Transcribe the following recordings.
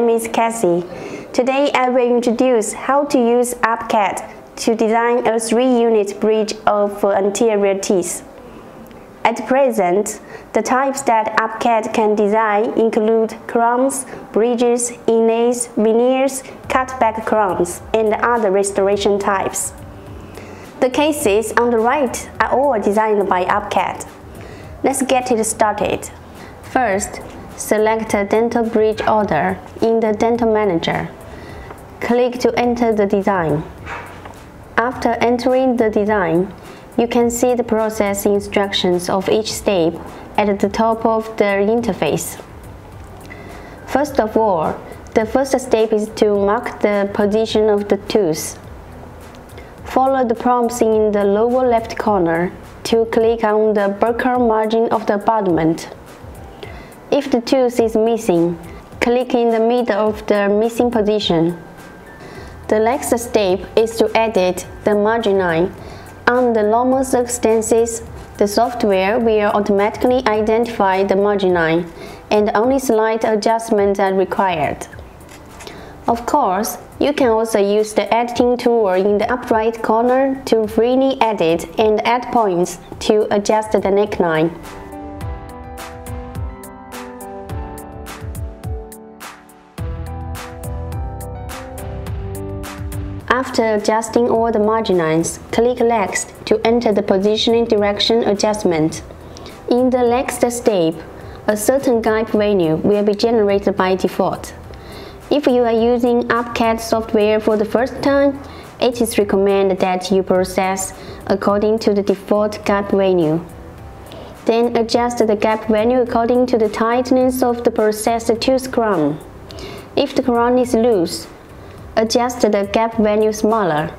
name is Cassie. Today I will introduce how to use UPCAD to design a three-unit bridge of anterior teeth. At present, the types that UPCAD can design include crowns, bridges, inlays, veneers, cutback crowns, and other restoration types. The cases on the right are all designed by UPCAD. Let's get it started. First, select a dental bridge order in the Dental Manager. Click to enter the design. After entering the design, you can see the process instructions of each step at the top of the interface. First of all, the first step is to mark the position of the tooth. Follow the prompts in the lower left corner to click on the buccal margin of the abutment. If the tooth is missing, click in the middle of the missing position. The next step is to edit the margin line. On the normal circumstances, the software will automatically identify the margin line and only slight adjustments are required. Of course, you can also use the editing tool in the upper right corner to freely edit and add points to adjust the neckline. After adjusting all the margin lines, click Next to enter the positioning direction adjustment. In the next step, a certain gap value will be generated by default. If you are using UPCAD software for the first time, it is recommended that you process according to the default gap value. Then adjust the gap value according to the tightness of the processed tooth crown. If the crown is loose, adjust the gap value smaller.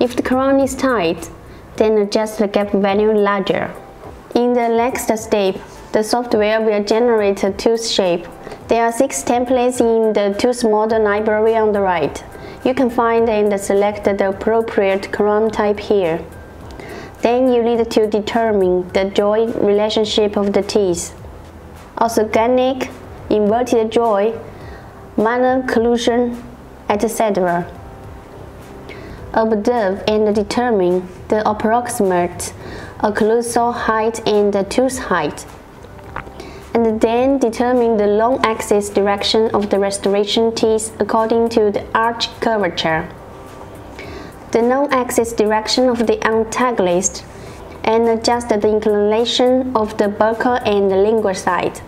If the crown is tight, then adjust the gap value larger. In the next step, the software will generate a tooth shape. There are six templates in the tooth model library on the right. You can find and select the appropriate crown type here. Then you need to determine the joint relationship of the teeth. Orthodontic, inverted joint, minor occlusion, etc. Observe and determine the approximate occlusal height and the tooth height. And then determine the long axis direction of the restoration teeth according to the arch curvature. The long axis direction of the antagonist and adjust the inclination of the buccal and the lingual side.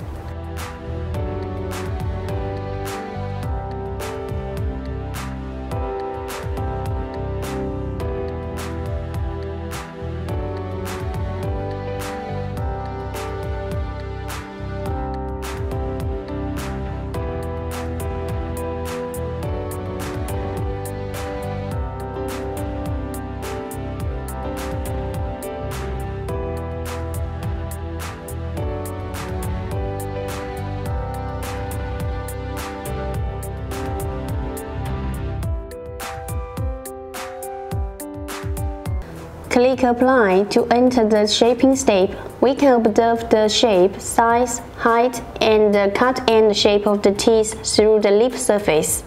Click Apply to enter the shaping step. We can observe the shape, size, height, and the cut and shape of the teeth through the lip surface.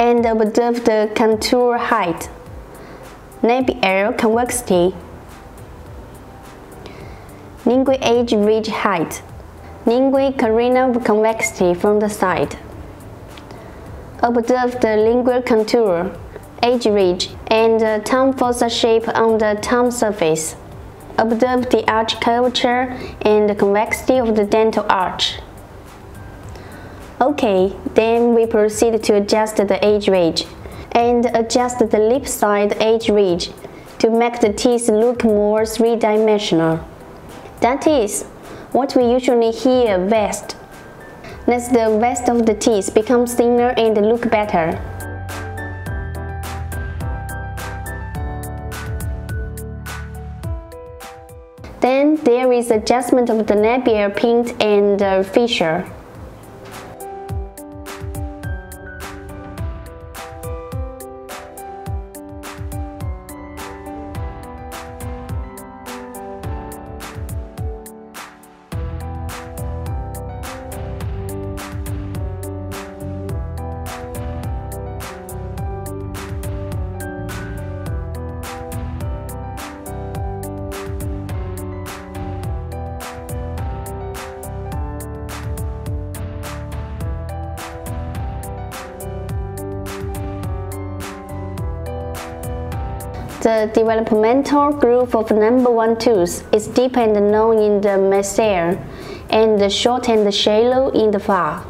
And observe the contour height, labial convexity, lingual edge ridge height, lingual carina convexity from the side. Observe the lingual contour, edge ridge, and uh, the tongue fossa shape on the tongue surface. Observe the arch curvature and the convexity of the dental arch. Okay, then we proceed to adjust the edge ridge and adjust the lip side edge ridge to make the teeth look more three-dimensional. That is what we usually hear best. Let the rest of the teeth become thinner and look better. Adjustment of the labial pint and the fissure. The developmental groove of number one tooth is deep and long in the mesial and short and shallow in the far.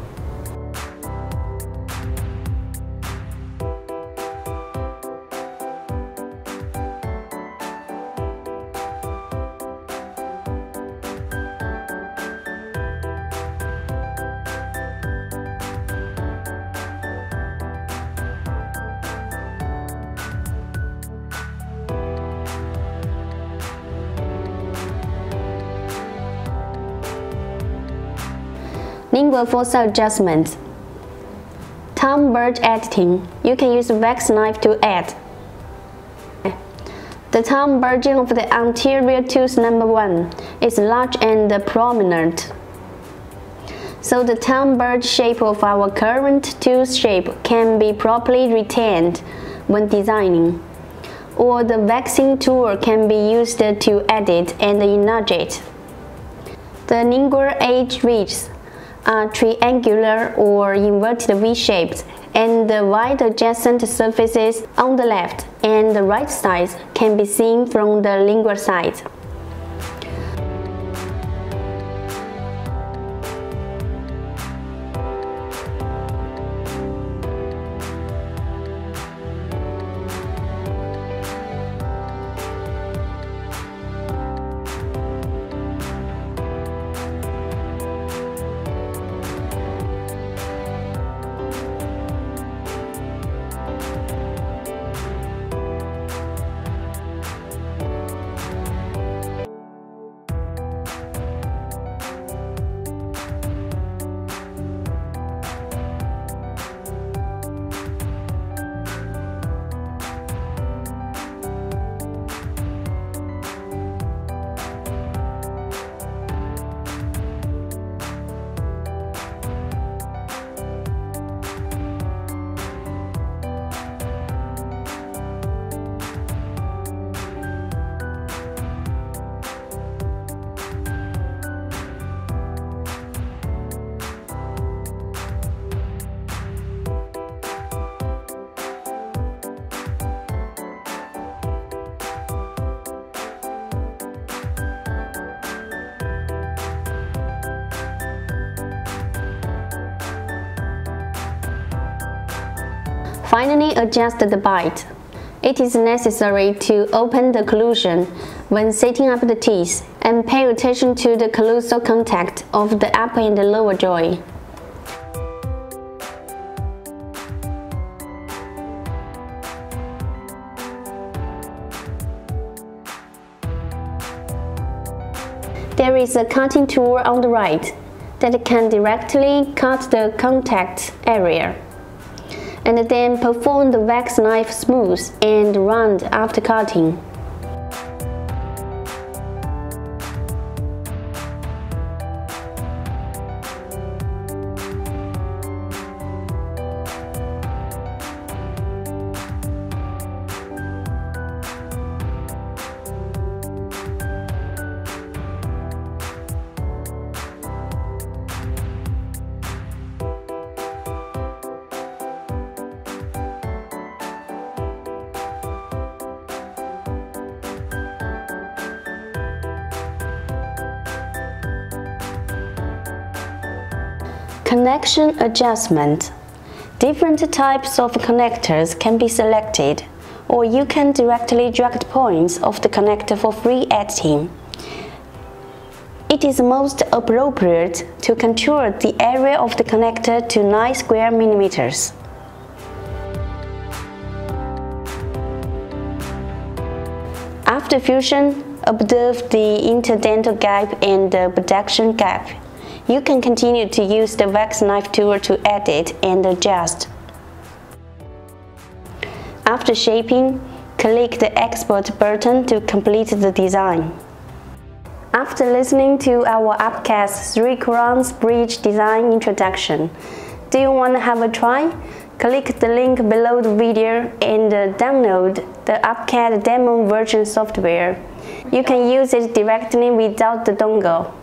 Lingual fossa adjustment. Tongue burr editing. You can use wax knife to add. The tongue burging of the anterior tooth number 1 is large and prominent. So the tongue burr shape of our current tooth shape can be properly retained when designing. Or the waxing tool can be used to edit and enlarge it. The lingual edge ridges are triangular or inverted V-shaped, and the wide adjacent surfaces on the left and the right sides can be seen from the lingual side. Finally adjust the bite. It is necessary to open the occlusion when setting up the teeth and pay attention to the occlusal contact of the upper and the lower jaw. There is a cutting tool on the right that can directly cut the contact area and then perform the wax knife smooth and round after cutting. Connection adjustment. Different types of connectors can be selected, or you can directly drag the points of the connector for free editing. It is most appropriate to contour the area of the connector to 9 square millimeters. After fusion, observe the interdental gap and the production gap. You can continue to use the wax knife tool to edit and adjust. After shaping, click the Export button to complete the design. After listening to our UPCAD 3 crowns bridge design introduction, do you want to have a try? Click the link below the video and download the UpCAD demo version software. You can use it directly without the dongle.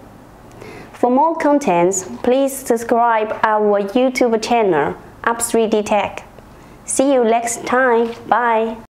For more contents, please subscribe our YouTube channel, Up3D Tech. See you next time. Bye.